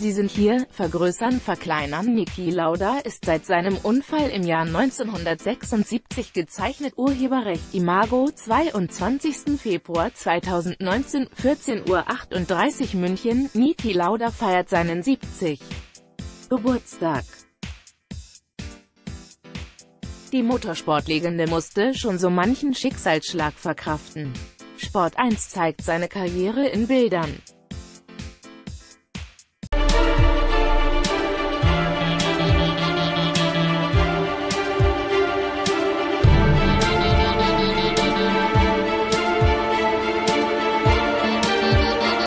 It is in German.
Sie sind hier, vergrößern, verkleinern. Niki Lauda ist seit seinem Unfall im Jahr 1976 gezeichnet. Urheberrecht Imago, 22. Februar 2019, 14.38 Uhr München. Niki Lauda feiert seinen 70. Geburtstag. Die Motorsportlegende musste schon so manchen Schicksalsschlag verkraften. Sport 1 zeigt seine Karriere in Bildern.